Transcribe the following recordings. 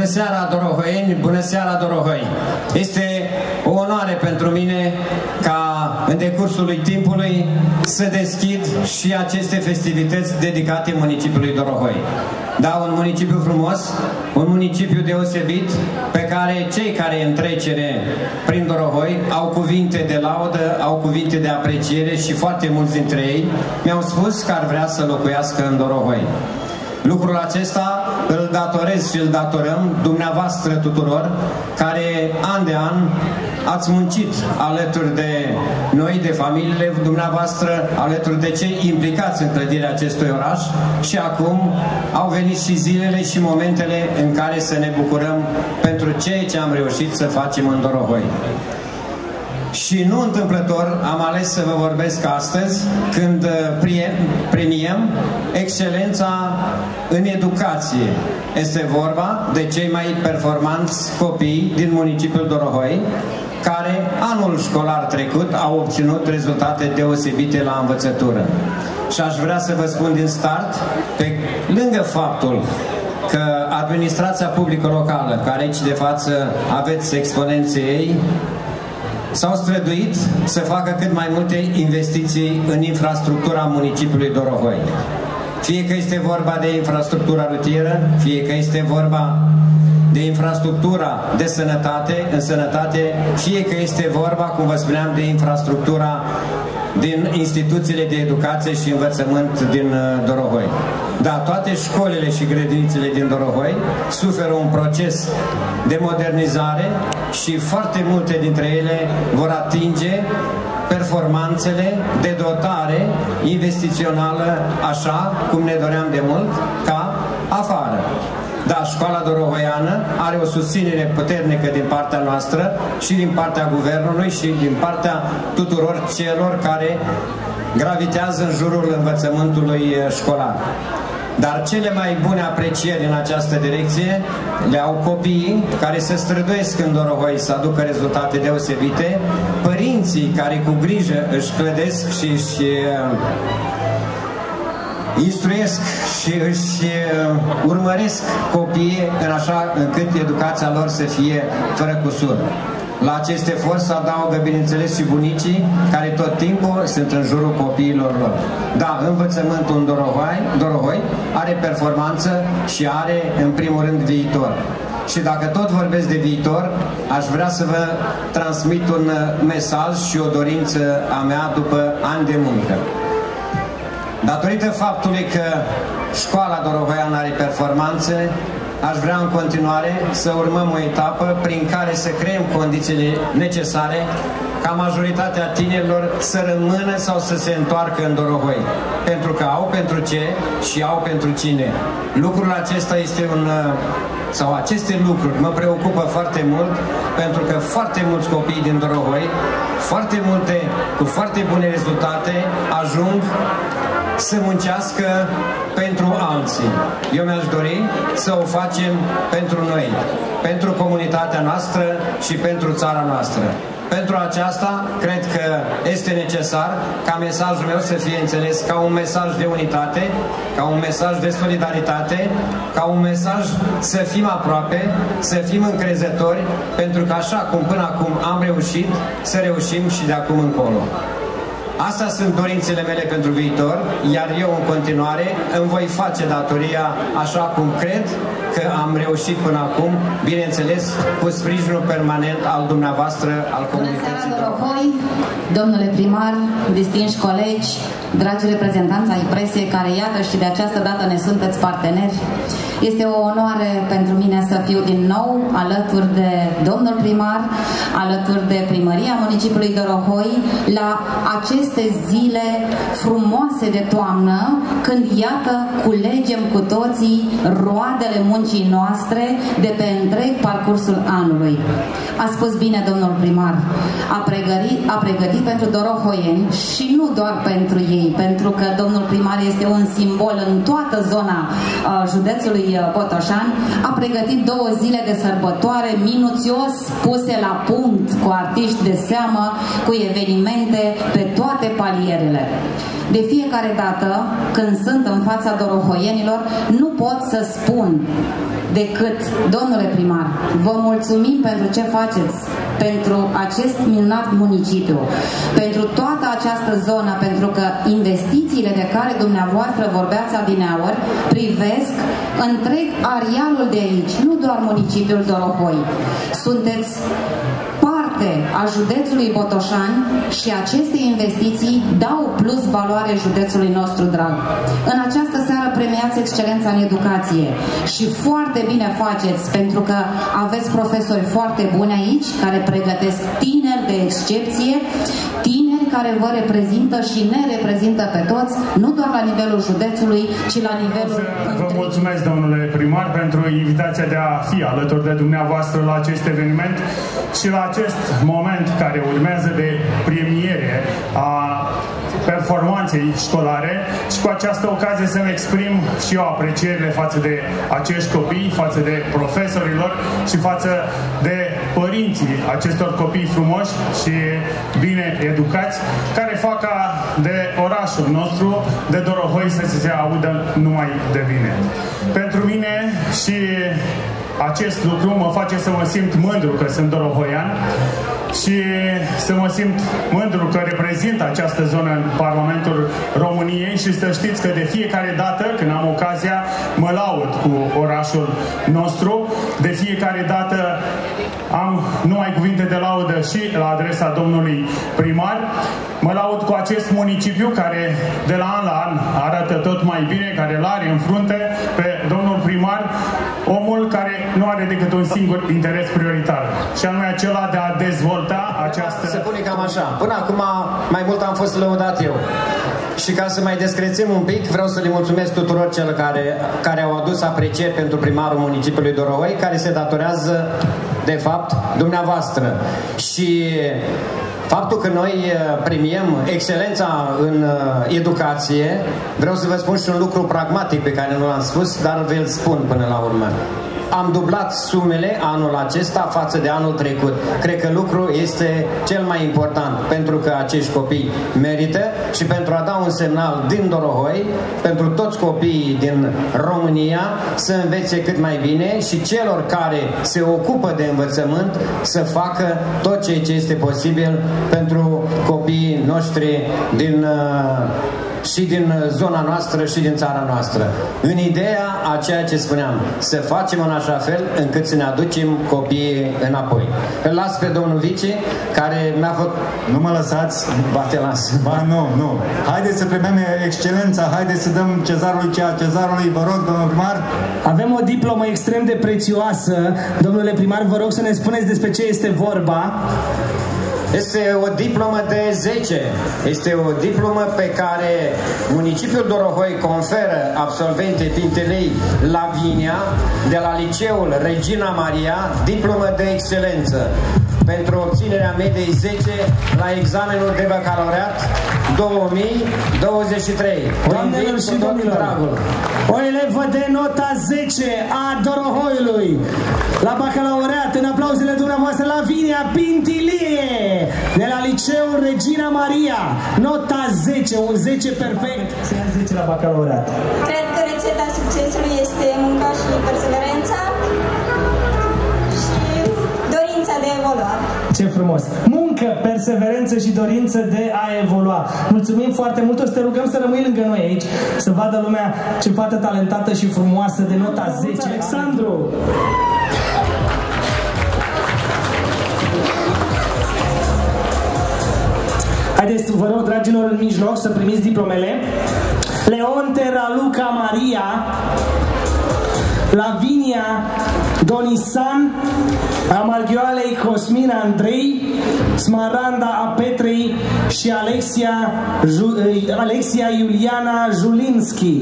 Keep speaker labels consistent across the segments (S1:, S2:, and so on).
S1: Bună seara, Dorohoieni! Bună seara, Dorohoi! Este o onoare pentru mine ca în decursul lui timpului să deschid și aceste festivități dedicate municipiului Dorohoi. Da, un municipiu frumos, un municipiu deosebit, pe care cei care în trecere prin Dorohoi au cuvinte de laudă, au cuvinte de apreciere și foarte mulți dintre ei mi-au spus că ar vrea să locuiască în Dorohoi. Lucrul acesta îl datorez și îl datorăm dumneavoastră tuturor, care an de an ați muncit alături de noi, de familiile dumneavoastră, alături de cei implicați în clădirea acestui oraș și acum au venit și zilele și momentele în care să ne bucurăm pentru ceea ce am reușit să facem în Dorohoi. Și nu întâmplător am ales să vă vorbesc astăzi când uh, premiem excelența în educație. Este vorba de cei mai performanți copii din municipiul Dorohoi, care anul școlar trecut au obținut rezultate deosebite la învățătură. Și aș vrea să vă spun din start, pe lângă faptul că administrația publică locală, care aici de față aveți exponenții ei, s-au străduit să facă cât mai multe investiții în infrastructura municipiului Dorohoi. Fie că este vorba de infrastructura rutieră, fie că este vorba de infrastructura de sănătate, în sănătate, fie că este vorba, cum vă spuneam, de infrastructura din instituțiile de educație și învățământ din uh, Dorohoi. Da, toate școlile și grădinițele din Dorohoi suferă un proces de modernizare și foarte multe dintre ele vor atinge performanțele de dotare investițională așa cum ne doream de mult ca afară. Da, școala dorohoiană are o susținere puternică din partea noastră și din partea guvernului și din partea tuturor celor care gravitează în jurul învățământului eh, școlar. Dar cele mai bune aprecieri în această direcție le au copiii care se străduiesc în Dorohoi să aducă rezultate deosebite, părinții care cu grijă își clădesc și își eh, instruiesc și își uh, urmăresc copiii în așa încât educația lor să fie fără cusur. La acest efort se adaugă, bineînțeles, și bunicii, care tot timpul sunt în jurul copiilor lor. Da, învățământul în Dorohoi, Dorohoi are performanță și are, în primul rând, viitor. Și dacă tot vorbesc de viitor, aș vrea să vă transmit un uh, mesaj și o dorință a mea după ani de muncă. Datorită faptului că școala Dorohoian are performanțe, aș vrea în continuare să urmăm o etapă prin care să creăm condițiile necesare ca majoritatea tinerilor să rămână sau să se întoarcă în Dorohoi. Pentru că au pentru ce și au pentru cine. Lucrul acesta este un sau aceste lucruri mă preocupă foarte mult pentru că foarte mulți copii din Dorohoi, foarte multe, cu foarte bune rezultate, ajung să muncească pentru alții. Eu mi-aș dori să o facem pentru noi, pentru comunitatea noastră și pentru țara noastră. Pentru aceasta, cred că este necesar ca mesajul meu să fie înțeles ca un mesaj de unitate, ca un mesaj de solidaritate, ca un mesaj să fim aproape, să fim încrezători, pentru că așa cum până acum am reușit, să reușim și de acum încolo. Astea sunt dorințele mele pentru viitor, iar eu în continuare îmi voi face datoria așa cum cred că am reușit până acum, bineînțeles, cu sprijinul permanent al dumneavoastră, al comunității.
S2: Bună seara, domnule primar, distinși colegi, dragi reprezentanți ai presiei care iată și de această dată ne sunteți parteneri. Este o onoare pentru mine să fiu din nou alături de domnul primar, alături de primăria municipiului Dorohoi, la aceste zile frumoase de toamnă, când iată culegem cu toții roadele muncii noastre de pe întreg parcursul anului. A spus bine domnul primar, a pregătit, a pregătit pentru Dorohoieni și nu doar pentru ei, pentru că domnul primar este un simbol în toată zona uh, județului Botoșan a pregătit două zile de sărbătoare minuțios puse la punct cu artiști de seamă, cu evenimente pe toate palierele. De fiecare dată când sunt în fața dorohoienilor, nu pot să spun decât, domnule primar, vă mulțumim pentru ce faceți, pentru acest minunat municipiu, pentru toată această zonă, pentru că investițiile de care dumneavoastră vorbeați adineauri privesc întreg arealul de aici, nu doar municipiul Dorohoi. Sunteți parte a județului Botoșani și aceste investiții dau plus valoare județului nostru drag. În această seară premiați excelența în educație și foarte bine faceți pentru că aveți profesori foarte buni aici care pregătesc tineri de excepție, tineri care vă reprezintă și ne reprezintă pe toți, nu doar la nivelul județului, ci la nivelul
S3: Vă mulțumesc, domnule primar, pentru invitația de a fi alături de dumneavoastră la acest eveniment și la acest moment care urmează de premiere a performanței școlare și cu această ocazie să-mi exprim și eu aprecierile față de acești copii, față de profesorilor și față de părinții acestor copii frumoși și bine educați, care fac ca de orașul nostru, de Dorohoi, să se audă numai de bine. Pentru mine și acest lucru mă face să mă simt mândru că sunt dorohoian și să mă simt mândru că reprezint această zonă în Parlamentul României și să știți că de fiecare dată când am ocazia mă laud cu orașul nostru, de fiecare dată am numai cuvinte de laudă și la adresa domnului primar. Mă laud cu acest municipiu care de la an la an arată tot mai bine, care îl are în frunte pe domnul primar, omul care nu are decât un singur interes prioritar și anume acela de a dezvolta această...
S1: Se pune cam așa. Până acum mai mult am fost lăudat eu. Și ca să mai descrețim un pic, vreau să le mulțumesc tuturor celor care, care au adus aprecieri pentru primarul municipiului Dorohoi, care se datorează, de fapt, dumneavoastră. Și Faptul că noi uh, premiem excelența în uh, educație, vreau să vă spun și un lucru pragmatic pe care nu l-am spus, dar vi-l spun până la urmă am dublat sumele anul acesta față de anul trecut. Cred că lucru este cel mai important pentru că acești copii merită și pentru a da un semnal din Dorohoi pentru toți copiii din România să învețe cât mai bine și celor care se ocupă de învățământ să facă tot ceea ce este posibil pentru copiii noștri din uh, și din uh, zona noastră și din țara noastră. În ideea a ceea ce spuneam, să facem în așa fel încât să ne aducem copiii înapoi. Îl las pe domnul Vici, care mi-a făcut...
S4: Nu mă lăsați?
S1: Ba, te las.
S4: Ba, nu, nu. Haideți să premiăm excelența, haideți să dăm cezarului ceea cezarului, vă rog, domnul primar.
S5: Avem o diplomă extrem de prețioasă. Domnule primar, vă rog să ne spuneți despre ce este vorba.
S1: Este o diplomă de 10. Este o diplomă pe care municipiul Dorohoi conferă absolvente Pintelei Lavinia de la liceul Regina Maria diplomă de excelență pentru obținerea mediei 10 la examenul de bacalaureat 2023.
S5: Doamnelor și domnilor, o elevă de nota 10 a Dorohoiului la bacalaureat în aplauzele dumneavoastră la Vinia Pintilie de la liceul Regina Maria nota 10, un 10 perfect să ia 10 la bacalaureat.
S6: Cred că rețeta succesului este munca și perseverența de a evolua.
S5: Ce frumos! Muncă, perseverență și dorință de a evolua. Mulțumim foarte mult, o să te rugăm să rămâi lângă noi aici, să vadă lumea ce fată talentată și frumoasă de nota 10. Alexandru! Haideți, vă rog, dragilor, în mijloc să primiți diplomele. Leonte Raluca Maria, Lavinia Donisan, Amarghioalei Cosmin Andrei, Smaranda a Petrei și Alexia, Ju, eh, Alexia Iuliana Julinski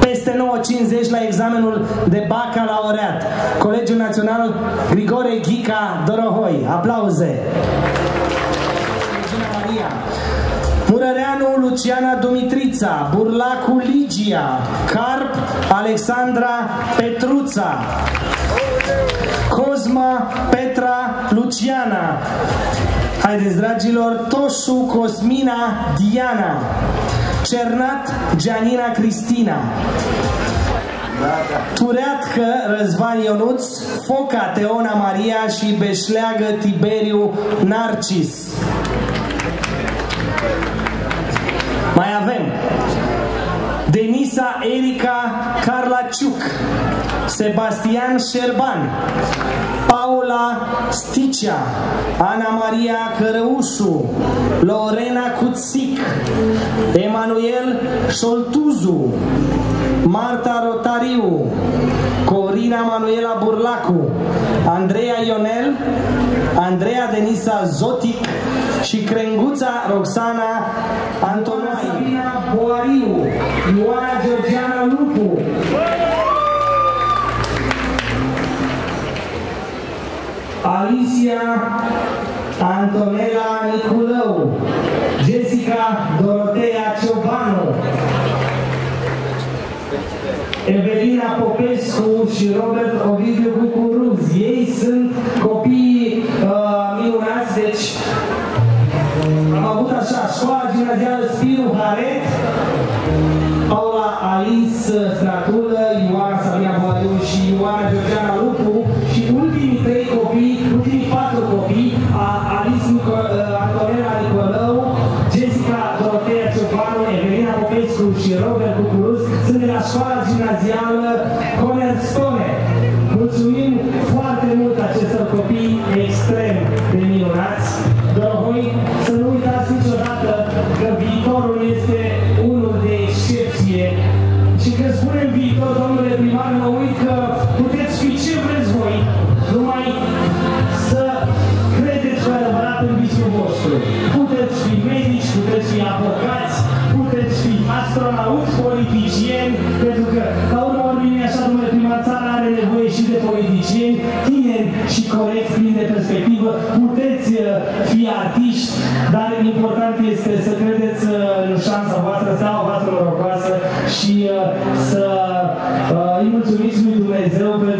S5: peste 9.50 la examenul de bacalaureat. Colegiul Național Grigore Ghica Dorohoi. Aplauze! Regina Maria. Mură Murăreanu Luciana Dumitrița, Burlacu Ligia, Carp Alexandra Petruța, Cosma Petra Luciana, Haideți, dragilor, Toșu Cosmina Diana, Cernat Gianina Cristina, Tureatcă Răzvan Ionuț, Foca Teona Maria și Beșleagă Tiberiu Narcis. Mai avem Denisa Erika Carlaciuc, Sebastian Șerban, Paula Sticea, Ana Maria Cărăușu, Lorena Cuțic, Emanuel Șoltuzu, Marta Rotariu, Corina Manuela Burlacu, Andreea Ionel, Andreea Denisa Zotic și Crenguța Roxana Antonoai, Sabina Boariu, Ioana Georgiana Lupu, Alicia Antonella Niculău, Jessica Dorotea Ciobanu, Evelina Popescu și Robert Ovidiu Cucuruz. Ei sunt copii uh, minunați, deci am avut așa, școala gimnazială Spiru Haret, Paula Alice Stratulă, Ioana Sabina Boariu și Ioana Georgiana Lupu și ultimii trei copii, ultimii patru copii, a Alice Nico, uh, Antonella Nicolău, Jessica Dorotea Ciobanu, Evelina Popescu și Robert Cucuruz sunt de la școala gimnazială Cornerstone. Mulțumim politicieni, tineri și corecți, plini de perspectivă. Puteți uh, fi artiști, dar important este să credeți uh, în șansa voastră, steaua voastră norocoasă și uh, să uh, îi mulțumiți lui Dumnezeu pentru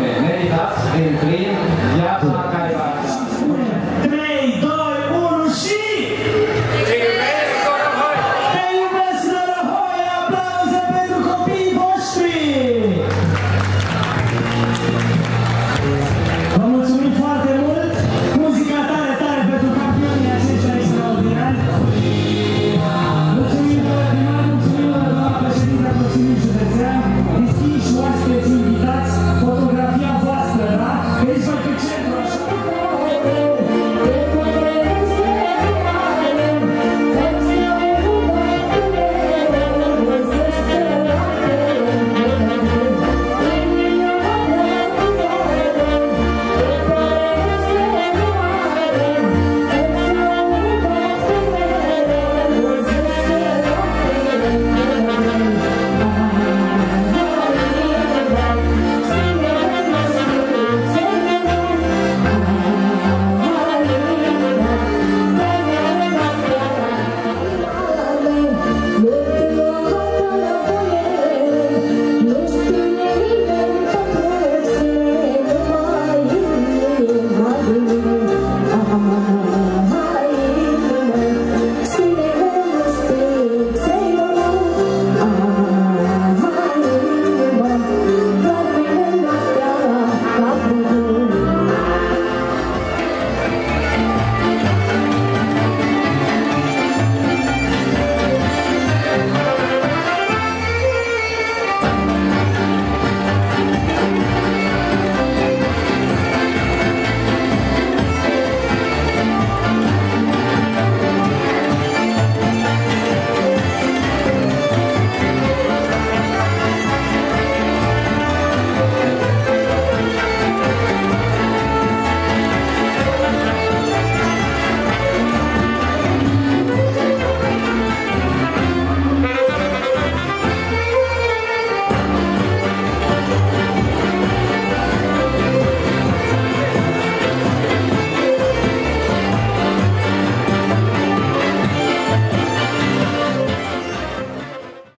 S1: bene, meritats, ben clean,